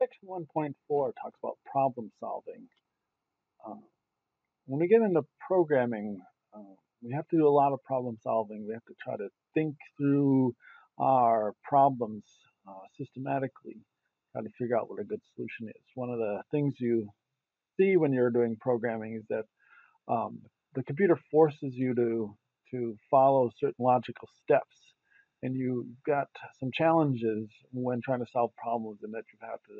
Section 1.4 talks about problem solving. Uh, when we get into programming, uh, we have to do a lot of problem solving. We have to try to think through our problems uh, systematically, try to figure out what a good solution is. One of the things you see when you're doing programming is that um, the computer forces you to to follow certain logical steps and you've got some challenges when trying to solve problems and that you have to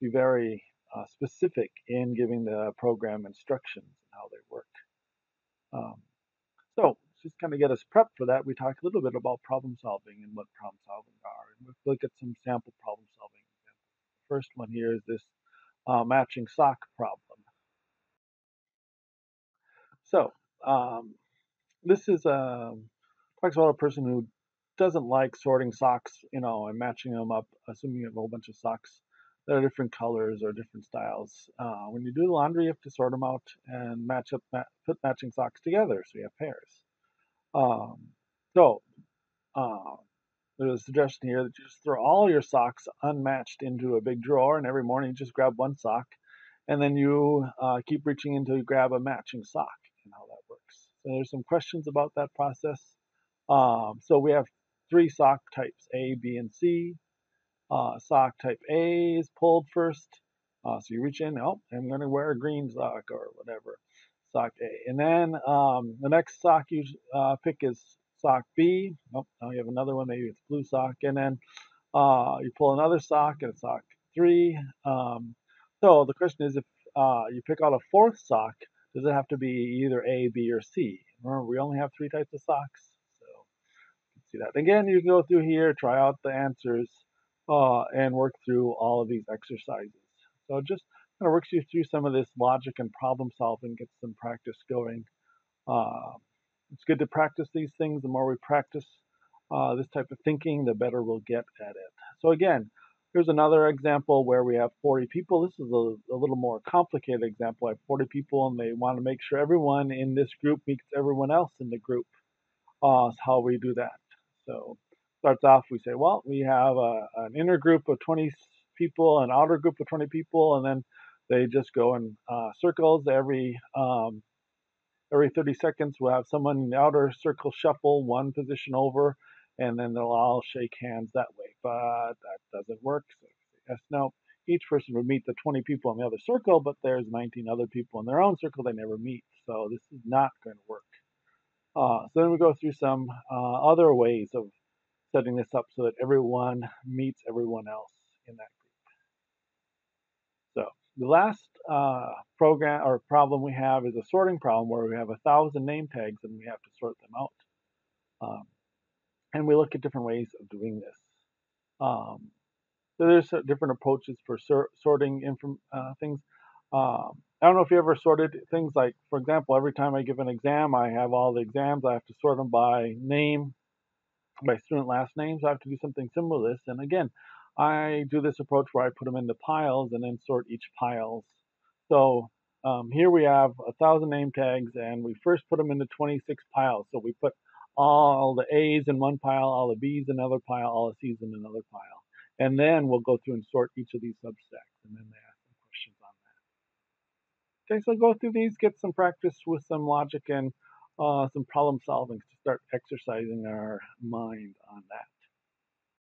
be very uh, specific in giving the program instructions and how they work. Um, so just kind of get us prepped for that, we talked a little bit about problem solving and what problem solving are. And we'll look at some sample problem solving. The first one here is this uh, matching sock problem. So um, this is a um, talks about a person who doesn't like sorting socks, you know, and matching them up, assuming you have a whole bunch of socks that are different colors or different styles. Uh, when you do the laundry, you have to sort them out and match up, ma put matching socks together so you have pairs. Um, so uh, there's a suggestion here that you just throw all your socks unmatched into a big drawer, and every morning you just grab one sock, and then you uh, keep reaching until you grab a matching sock, and how that works. So there's some questions about that process. Um, so we have three sock types, A, B, and C. Uh, sock type A is pulled first. Uh, so you reach in, oh, I'm going to wear a green sock or whatever, sock A. And then um, the next sock you uh, pick is sock B. Oh, now you have another one, maybe it's blue sock. And then uh, you pull another sock and sock three. Um, so the question is if uh, you pick out a fourth sock, does it have to be either A, B, or C? Remember, we only have three types of socks see that. Again, you can go through here, try out the answers, uh, and work through all of these exercises. So it just kind of works you through some of this logic and problem solving, gets some practice going. Uh, it's good to practice these things. The more we practice uh, this type of thinking, the better we'll get at it. So again, here's another example where we have 40 people. This is a, a little more complicated example. I have 40 people and they want to make sure everyone in this group meets everyone else in the group. Uh, how we do that. So starts off, we say, well, we have a, an inner group of 20 people, an outer group of 20 people, and then they just go in uh, circles every um, every 30 seconds. We'll have someone in the outer circle shuffle one position over, and then they'll all shake hands that way. But that doesn't work. So yes, no. Each person would meet the 20 people in the other circle, but there's 19 other people in their own circle they never meet. So this is not going to work. Uh, so then we go through some uh, other ways of setting this up so that everyone meets everyone else in that group. So the last uh, program or problem we have is a sorting problem where we have a thousand name tags and we have to sort them out. Um, and we look at different ways of doing this. Um, so there's different approaches for sor sorting uh, things. Um, I don't know if you ever sorted things like, for example, every time I give an exam, I have all the exams. I have to sort them by name, by student last names. I have to do something similar to this. And again, I do this approach where I put them into piles and then sort each piles. So um, here we have a thousand name tags, and we first put them into 26 piles. So we put all the A's in one pile, all the B's in another pile, all the C's in another pile. And then we'll go through and sort each of these subsets, And then they Okay, so go through these, get some practice with some logic and uh, some problem solving to start exercising our mind on that.